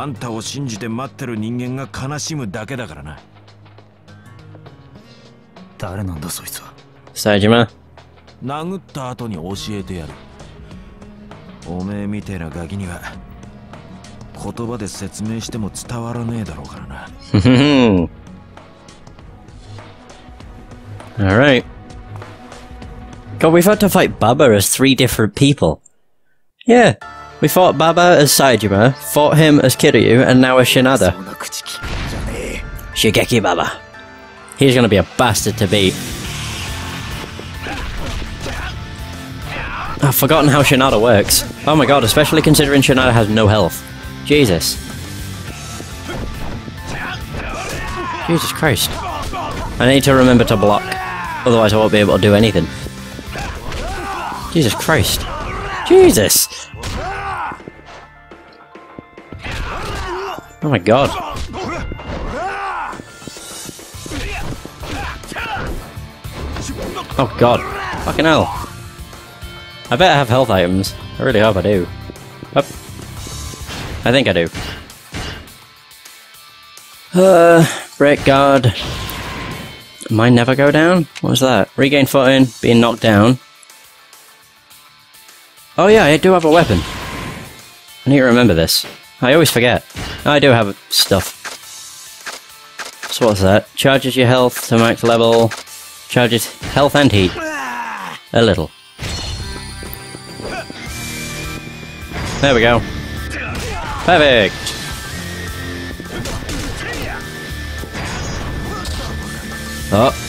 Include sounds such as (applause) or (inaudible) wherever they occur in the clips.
あんたを信じて待ってる人間が悲しむだけだからな誰なんだそいつは？Sajima. 殴った後に教えてやるおめえみてえなガキには言葉で説明しても伝わらねえだろうからな (laughs) Alright. God, we've had to fight Baba as three different people. Yeah. We fought Baba as Saejima, fought him as Kiryu, and now as Shinada. Shigeki Baba. He's gonna be a bastard to beat. I've forgotten how Shinada works. Oh my god, especially considering Shinada has no health. Jesus. Jesus Christ. I need to remember to block. Otherwise I won't be able to do anything. Jesus Christ. Jesus! Oh my god. Oh god. Fucking hell. I better have health items. I really hope I do. Up. I think I do. Uh, break guard. Mine never go down? What was that? Regain footing, being knocked down. Oh yeah, I do have a weapon. I need to remember this. I always forget. I do have stuff. So what's that? Charges your health to max level. Charges health and heat. A little. There we go. Perfect! Oh.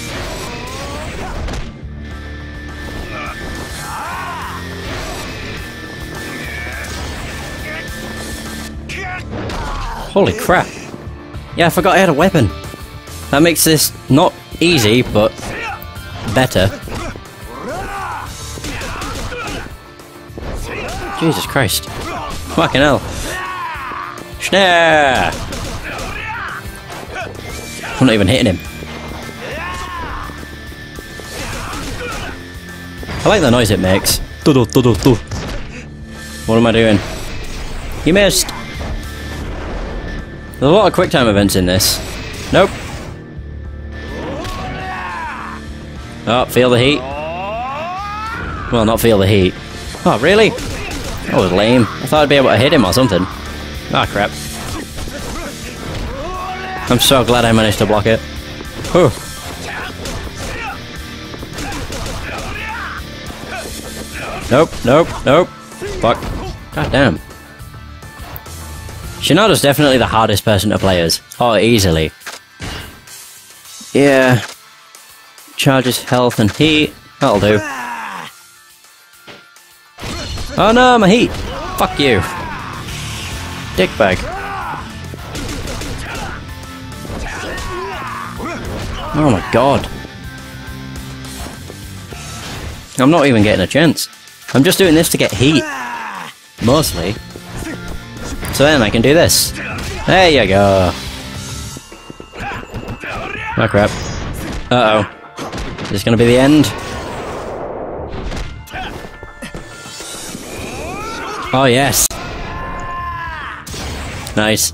Holy crap. Yeah, I forgot I had a weapon. That makes this not easy, but better. Jesus Christ. Fucking hell. Schnare! I'm not even hitting him. I like the noise it makes. What am I doing? You missed! There's a lot of quick time events in this. Nope. Oh, feel the heat. Well, not feel the heat. Oh, really? That was lame. I thought I'd be able to hit him or something. Ah, crap. I'm so glad I managed to block it. Whew. Nope, nope, nope. Fuck. God damn. Shinada's definitely the hardest person to play as. Oh, easily. Yeah. Charges health and heat. That'll do. Oh no, my heat! Fuck you. Dickbag. Oh my god. I'm not even getting a chance. I'm just doing this to get heat. Mostly. So then I can do this. There you go. Oh crap. Uh oh. Is this gonna be the end? Oh yes. Nice.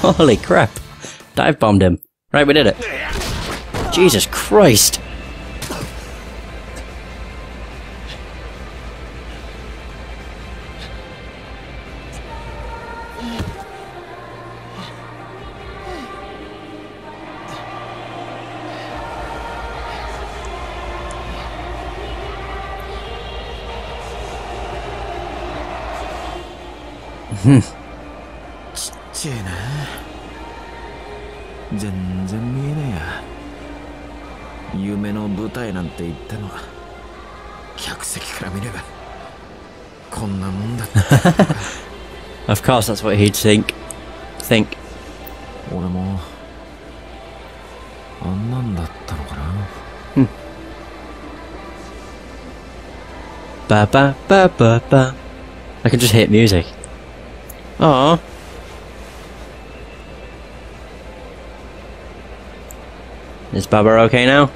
Holy crap. Dive bombed him. Right, we did it. Jesus Christ. Hmm. ちっちゃいな全然見えねえや夢の舞台なんて言ったのは客席から見ればこんなもんだった Of course, that's what he'd think. Think. 俺もあんなんだったのかな Ba ba ba ba ba. I can just hit music. Aww. Is Baba okay now?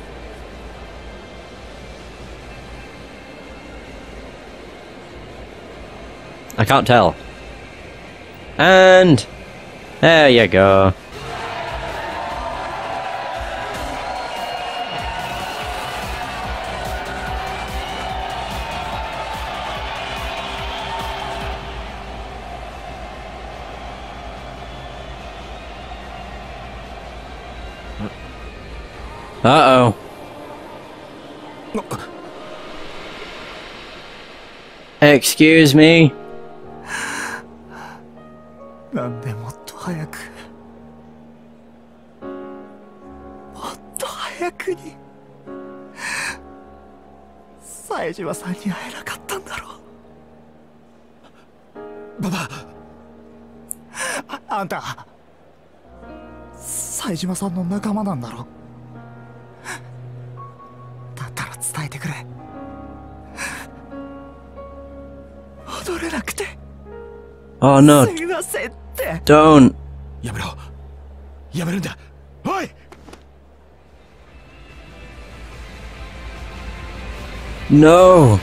I can't tell. And there you go. Uh oh. Excuse me? なんでもっと早く。もっと早くに。冴島さんに会えなかったんだろう。ババ。ああんた。冴島さんの仲間なんだろだ Oh no. Don't. No.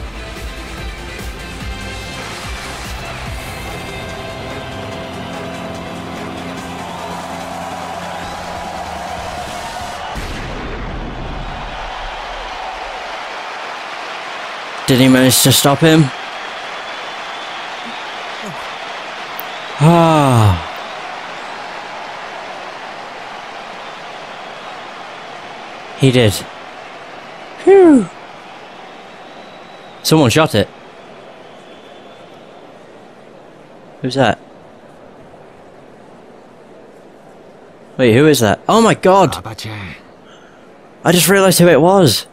Did he manage to stop him? He did. Whew. Someone shot it. Who's that? Wait, who is that? Oh my god! I just realised who it was!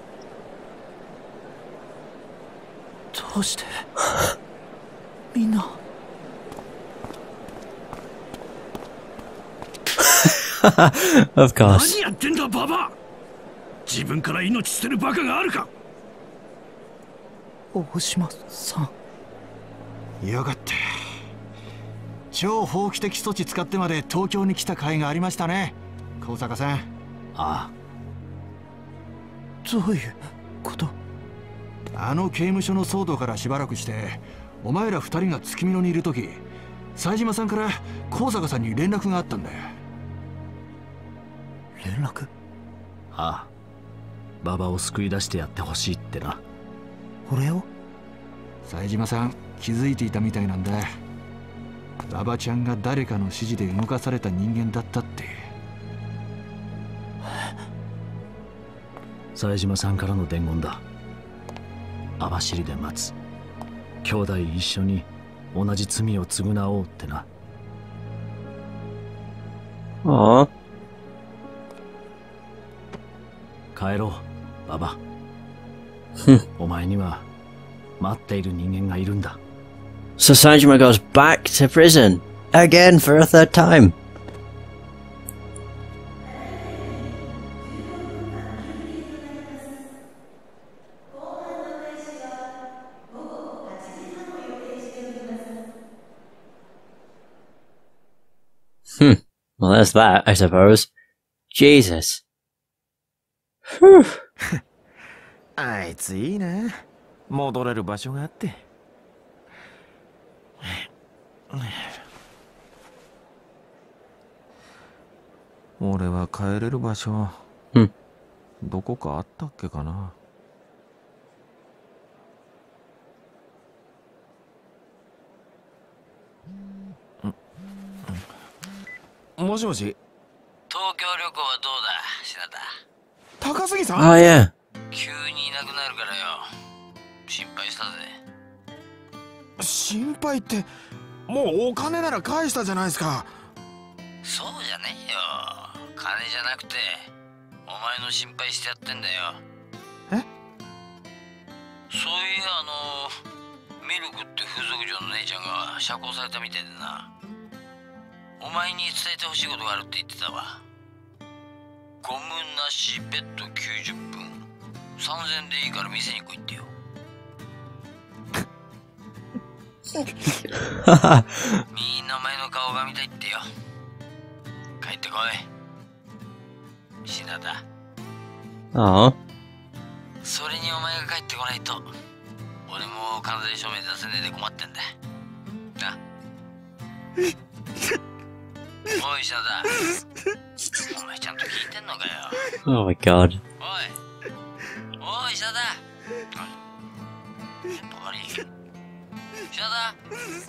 (gasps) (laughs) Of course. 自分から命捨てるバカがあるか？大島さん。よかった。超法規的措置使ってまで東京に来た甲斐がありましたね。高坂さん。あどういうこと？あの刑務所の騒動からしばらくしてお前ら二人が月見野にいる時冴島さんから高坂さんに連絡があったんだよ。連絡？ああババを救い出してやってほしいってな。俺を？冴島さん気づいていたみたいなんだ。馬場ちゃんが誰かの指示で動かされた人間だったって。冴島さんからの伝言だ。網走で待つ。兄弟一緒に同じ罪を償おうってな。Aww. 帰ろうお前には待っている人間がいるんだ。So Saejima goes back to prison again for a third time. Hmm. Well, there's that, I suppose. Jesus. Whew. (laughs) あいついいな。戻れる場所があって。俺は帰れる場所。うん。どこかあったっけかな。うん。もしもし。東京旅行はどうだ？品田高杉さん？Oh, yeah. 急に心配ってもうお金なら返したじゃないですか。そうじゃねえよ。金じゃなくてお前の心配してやってんだよ。え？そういやあのミルクって風俗嬢の姉ちゃんが釈放されたみたいでな。お前に伝えてほしいことがあるって言ってたわ。ゴムなしベッド90分。3000でいいから店に来いってよ (laughs) みんなお前の顔が見たいってよ帰ってこい品田 Aw. それにお前が帰ってこないと俺も完全証明出せねえで困ってんだなおい、石田だ。お前ちゃんと聞いてんのかよ。Oh my god. おい。(laughs)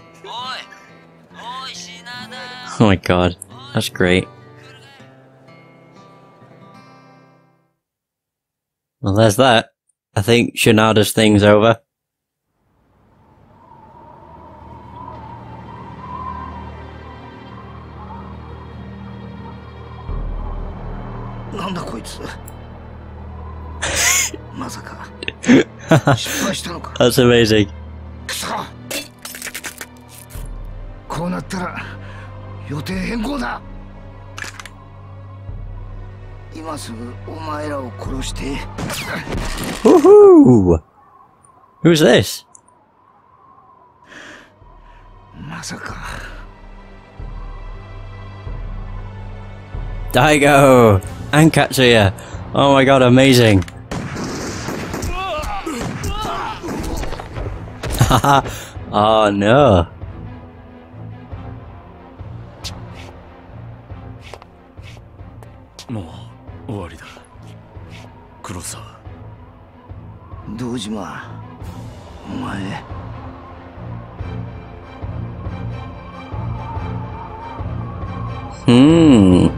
Oh my god, that's great. Well, there's that. I think Shinada's thing's over. (laughs) (laughs) That's amazing. こうなったら予定変更だ今すぐお前らを殺して Woohoo! Who's this? まさか Daigo! And Katsuya! Oh my god, amazing! oh no. 堂島お前 Hmm.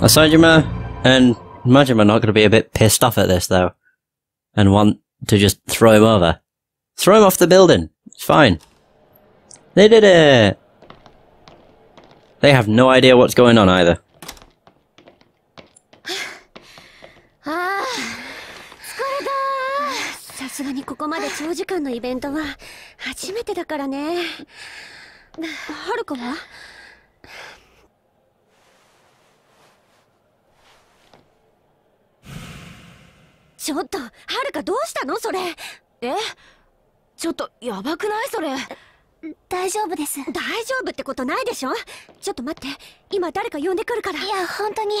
Asajima and Majima are not going to be a bit pissed off at this, though. And want to just throw him over. Throw him off the building. It's fine. They did it! They have no idea what's going on either. ここまで長時間のイベントは初めてだからね。はるかは？ちょっとはるかどうしたの？それ。え？ちょっとやばくない？それ。大丈夫です。大丈夫ってことないでしょ？ちょっと待って。今誰か呼んでくるから。いや本当に。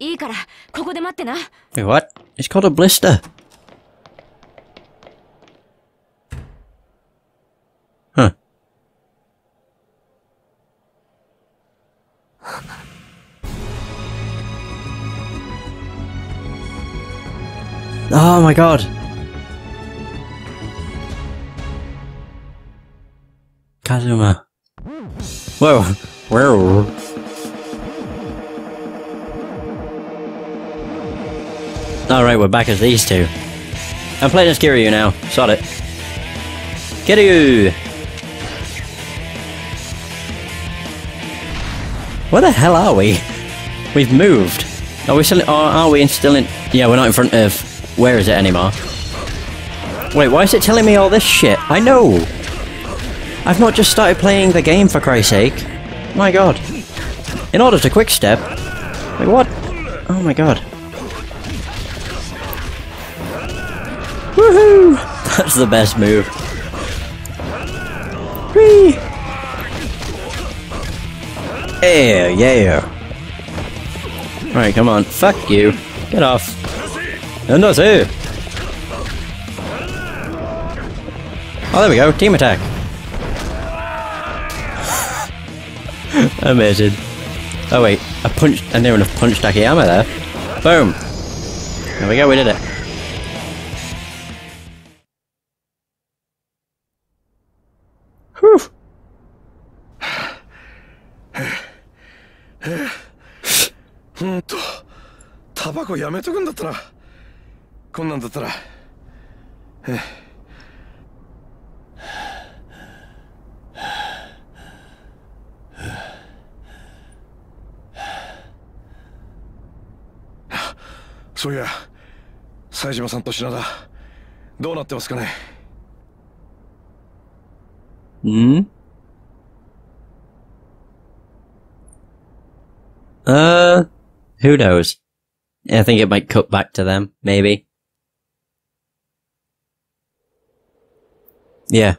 いいからここで待ってな。Wait, what? It's called a blister. Oh my god. Kazuma. Whoa. Whoa. Alright, we're back as these two. I'm playing as Kiryu now. Sod it. Kiryu! Where the hell are we? We've moved. Are we still? Or are we still in? Yeah, we're not in front of. Where is it anymore? Wait, why is it telling me all this shit? I know. I've not just started playing the game for Christ's sake. My God. In order to quick step. Wait, what? Oh my God. Woohoo! (laughs) That's the best move. Whee! Yeah, yeah. Alright, come on. Fuck you. Get off. And that's it. Oh, there we go. Team attack. (laughs) Amazing. Oh wait, I punched, I near enough punched Akiyama there. Boom. There we go, we did it. ほんとタバコやめとくんだったな。こんなんだったら。えそういや冴島さんと品田どうなってますかね。Hmm? Uh, who knows? I think it might cut back to them, maybe. Yeah.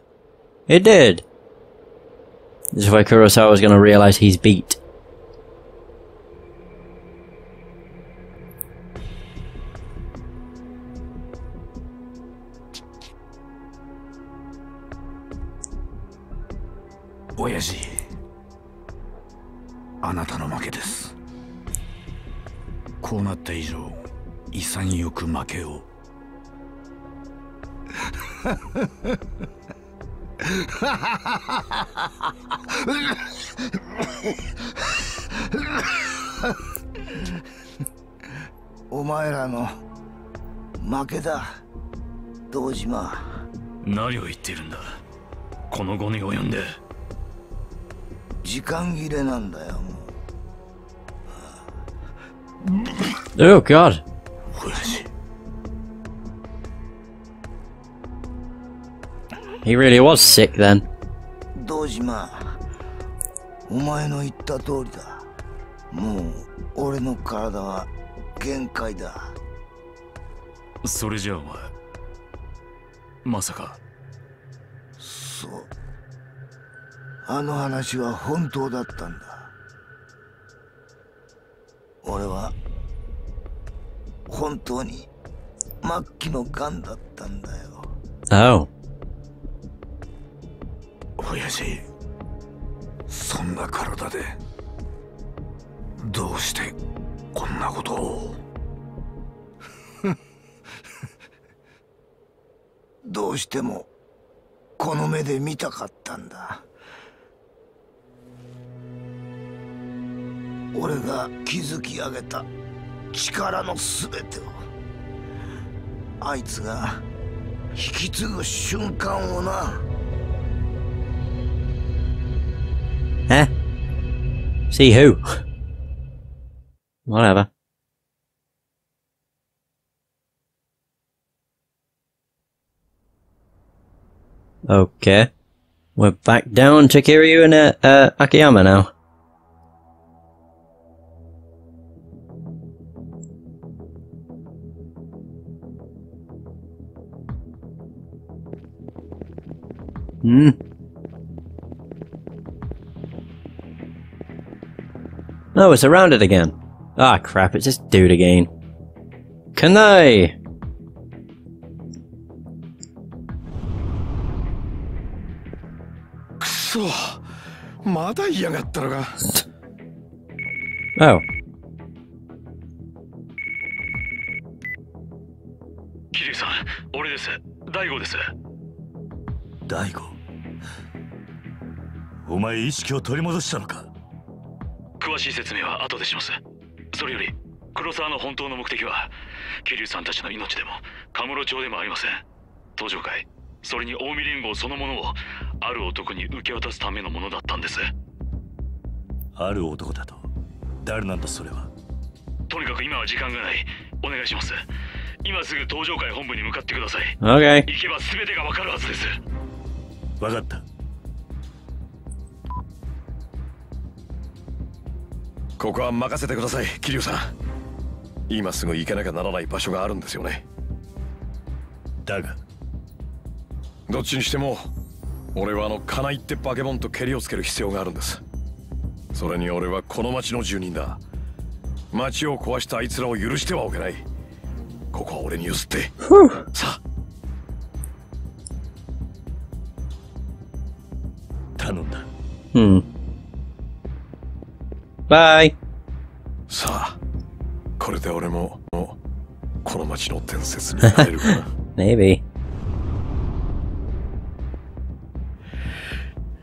It did! This is why Kurosawa's gonna realize he's beat. 親父あなたの負けです こうなった以上潔く負けをお前らの負けだ。堂島。何を言っているんだ。この後に及んで。時間切れなんだよもう Oh god. 親父 He really was sick then. 堂島お前の言った通りだもう俺の体は限界だそれじゃあお前まさかそうあの話は本当だったんだ俺は本当に末期の癌だったんだよ。Oh. 親父そんな体でどうしてこんなことを？(laughs) どうしてもこの目で見たかったんだ俺が築き上げた力の全てをあいつが引き継ぐ瞬間をな Eh? See who? Whatever. Okay. We're back down to Kiryu and uh, uh, Akiyama now. Hmm. No, it's around it again. Ah, crap, it's this dude again. Kanai! くそまだ嫌がったのか Oh. 桐生さん俺です大悟です大悟 お前意識を取り戻したのか？詳しい説明は後でします。それより黒沢の本当の目的は桐生さんたちの命でもカムロ町でもありません。登場会それに近江連合そのものをある男に受け渡すためのものだったんです。ある男だと？誰なんだそれは？とにかく今は時間がない。お願いします。今すぐ登場会本部に向かってください。Okay. 行けば全てがわかるはずです。分かったここは任せてください桐生さん。今すぐ行かなきゃならない場所があるんですよね。だが。どっちにしても俺はあの金井ってバケモンと蹴りをつける必要があるんです。それに俺はこの町の住人だ。町を壊したあいつらを許してはおけない。ここは俺に譲って。さあ。頼んだ Hmm. Bye. さあこれで俺ももうこの町の伝説になれるかな (laughs) Maybe.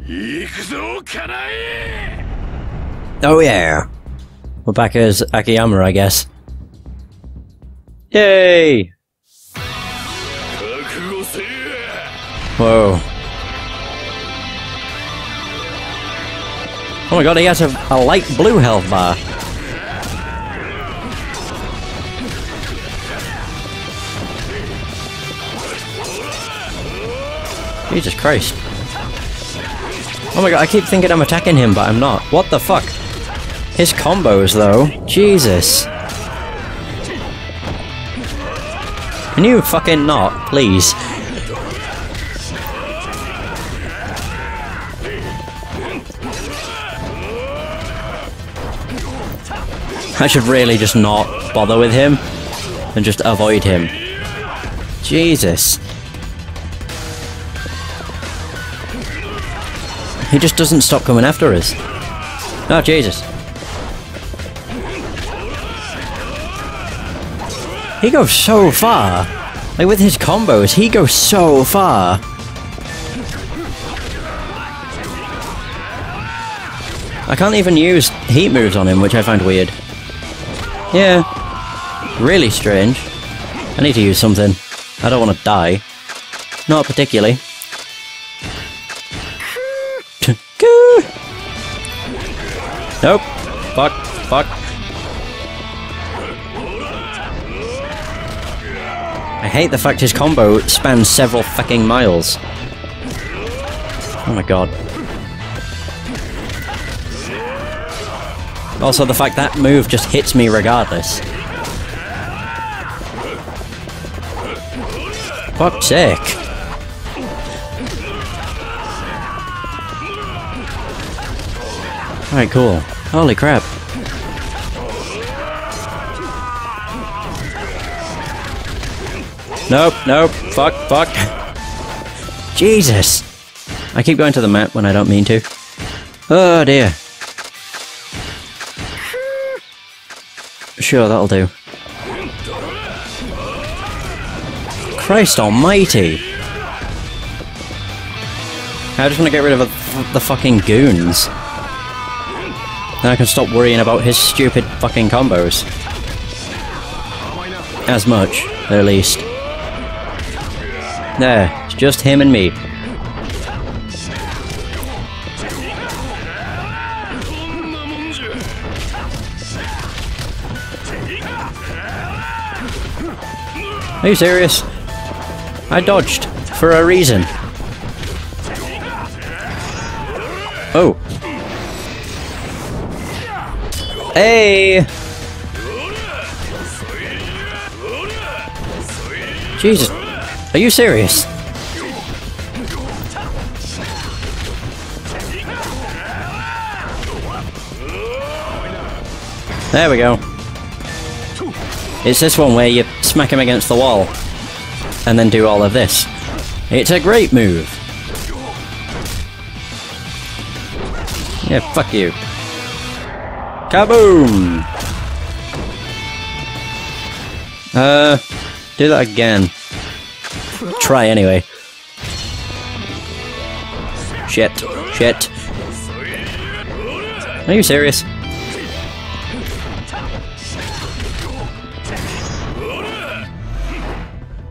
行くぞ金井 Oh yeah. We're back as Akiyama, I guess. Yay! 覚悟せえ Whoa. Oh my god, he has a, a light blue health bar. Jesus Christ. Oh my god, I keep thinking I'm attacking him, but I'm not. What the fuck? His combos, though. Jesus. Can you fucking not, please? I should really just not bother with him and just avoid him. Jesus. He just doesn't stop coming after us. Oh, Jesus. He goes so far. Like, with his combos, he goes so far. I can't even use heat moves on him, which I find weird. Yeah. Really strange. I need to use something. I don't want to die. Not particularly. (laughs) nope. Fuck. Fuck. I hate the fact his combo spans several fucking miles. Oh my god. Also, the fact that move just hits me regardless. Fuck's sake. Alright, cool. Holy crap. Nope, nope, fuck, fuck. (laughs) Jesus! I keep going to the map when I don't mean to. Oh dear. Sure, that'll do. Christ almighty! I just want to get rid of the, fucking goons. Then I can stop worrying about his stupid fucking combos. As much, at least. There, it's just him and me. Are you serious? I dodged for a reason. Oh. Hey! Jesus. Are you serious? There we go. It's this one where you smack him against the wall and then do all of this. It's a great move. Yeah, fuck you. Kaboom! Uh, do that again. Try anyway. Shit. Shit. Are you serious?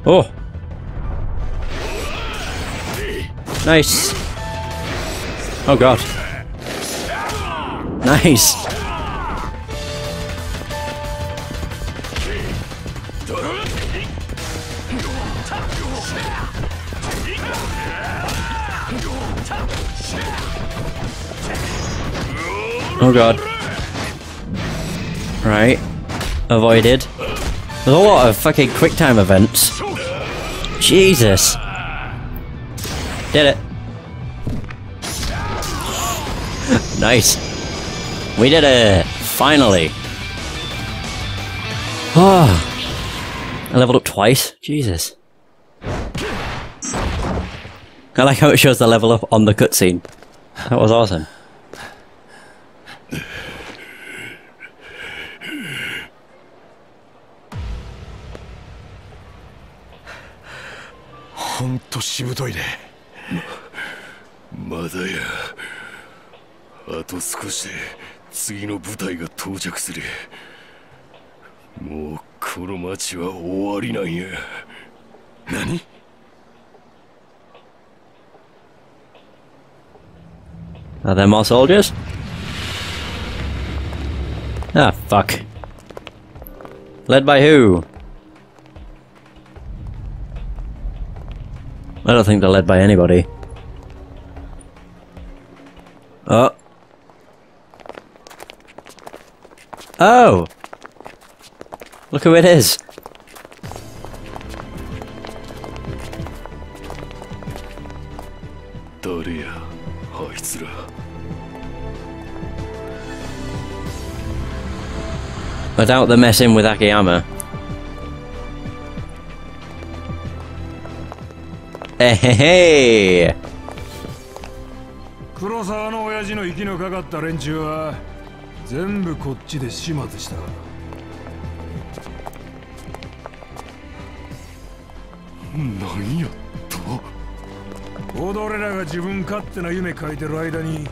Oh! Nice! Oh god. Nice! Oh god. Right. Avoided. There's a lot of fucking quick time events. Jesus. Did it. nice. We did it! Finally. Oh. I leveled up twice. Jesus. I like how it shows the level up on the cutscene. That was awesome. ほんとしぶといねまだやあと少しで次の部隊が到着するもうこの町は終わりなんや何？Are there more soldiers? Ah, fuck. Led by who? I don't think they're led by anybody. Oh. Oh! Look who it is! I doubt they're messing with Akiyama. (laughs) 黒沢の親父の息のかかった連中は全部こっちで始末した。なんや。と俺らが自分勝手な夢書いてる間に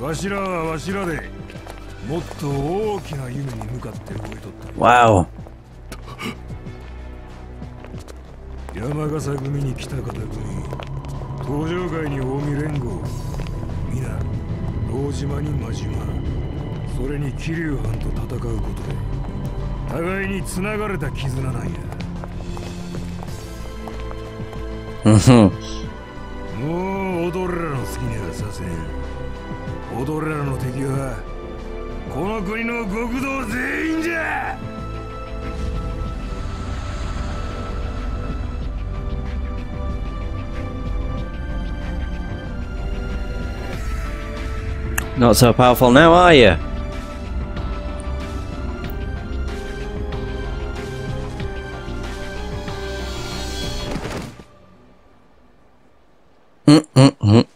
わしらはわしらでもっと大きな夢に向かって動いとった。Wow 山笠組に北方組東上界に近江連合皆堂島に真島それに桐生藩と戦うことで互いに繋がれた絆なんや。もう踊れらの好きにはさせねえ踊れらの敵はこの国の極道全員じゃ Not so powerful now, are you? Mm-mm-mm.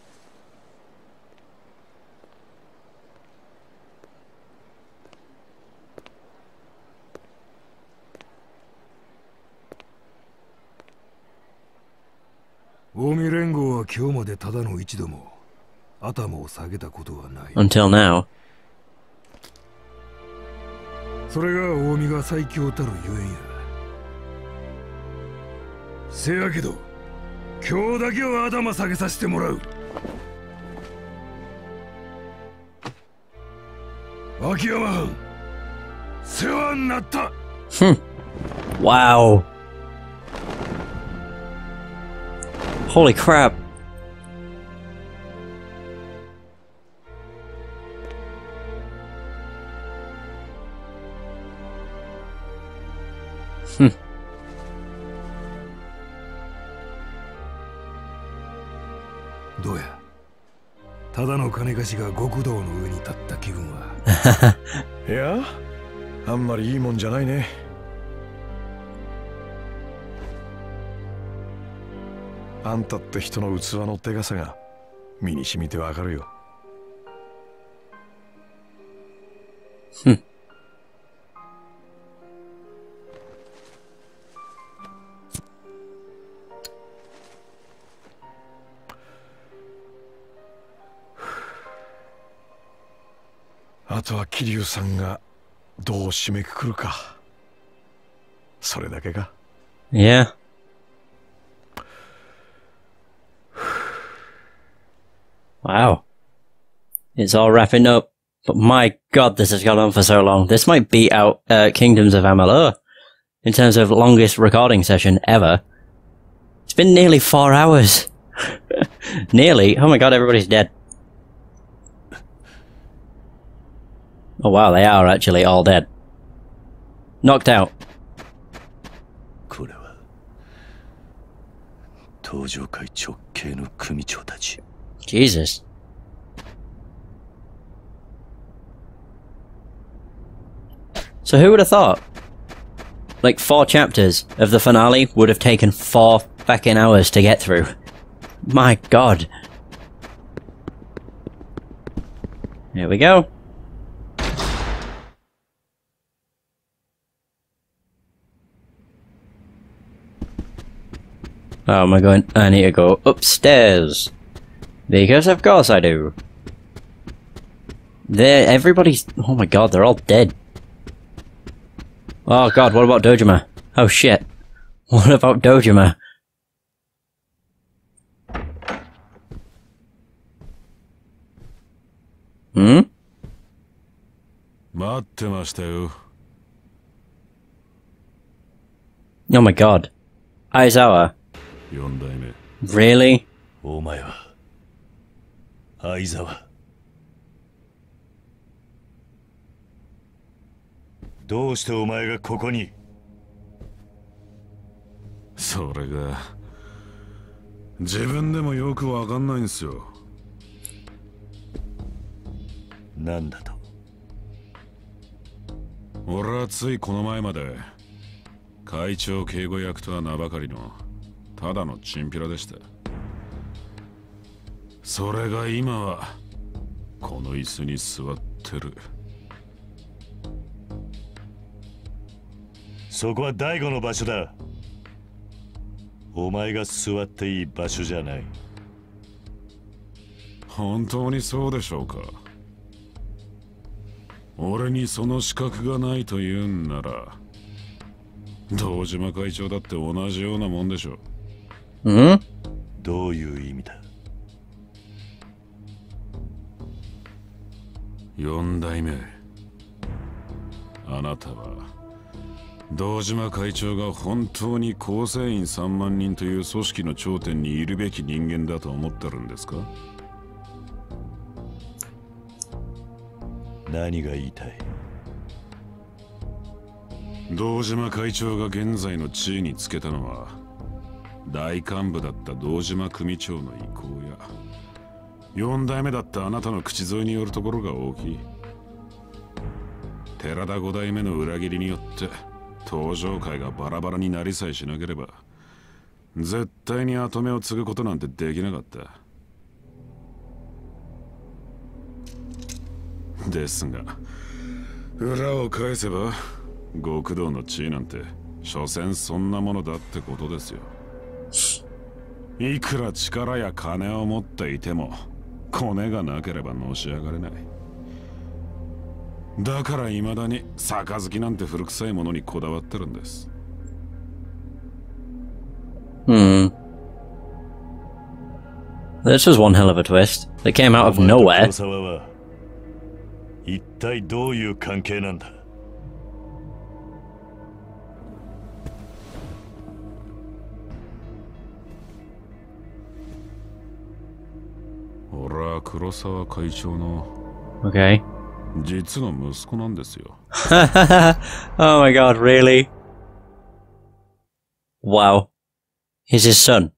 近江連合は今日までただの一度も頭を下げたことはない Until now. それが近江が最強たるゆえんやせやけど今日だけは頭下げさせてもらう秋山藩世話になった Wow. Holy crap. どうや？ただの金貸しが極道の上に立った気分は？(laughs) いやあんまりいいもんじゃないね。あんたって人の器のでかさが身に染みてわかるよは桐生さんがどう締めくくるかそれだけか Yeah. Wow. It's all wrapping up. But my god, this has gone on for so long. This might beat out uh, Kingdoms of Amalur in terms of longest recording session ever. It's been nearly four hours. (laughs) nearly. Oh my god, everybody's dead. Oh wow, they are actually all dead. Knocked out. これは東上界直系の組長たち Jesus. So who would have thought? Like four chapters of the finale would have taken four fucking hours to get through. My god. Here we go. Oh, am I going? I need to go upstairs. Because of course I do. They're, everybody's, oh my god, they're all dead. Oh god, what about Dojima? Oh shit. (laughs) What about Dojima? Hmm? 待ってましたよ Oh my god. Aizawa. 四代目。Really? お前は相沢。どうしてお前がここに？それが自分でもよくわかんないんですよ。なんだと？俺はついこの前まで会長警護役とは名ばかりのただのチンピラでしたそれが今はこの椅子に座ってる。そこは大悟の場所だ。お前が座っていい場所じゃない。本当にそうでしょうか。俺にその資格がないと言うんなら堂島会長だって同じようなもんでしょうん？どういう意味だ？四代目。あなたは堂島会長が本当に構成員3万人という組織の頂点にいるべき人間だと思ってるんですか？何が言いたい？堂島会長が現在の地位につけたのは大幹部だった堂島組長の意向や四代目だったあなたの口添えによるところが大きい。寺田五代目の裏切りによって登場会がバラバラになりさえしなければ絶対に跡目を継ぐことなんてできなかった。ですが裏を返せば極道の地位なんて所詮そんなものだってことですよ。いくら力や金を持っていてもコネがなければのし上がれないだから未だに杯なんて古臭いものにこだわってるんです Hmm. This was one hell of a twist. That came out of nowhere. 一体どういう関係なんだ黒沢会長の Okay. 実の息子なんですよ oh my (laughs) god, really? Wow. He's his son.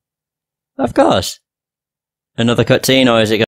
Of course. Another cutscene, or is it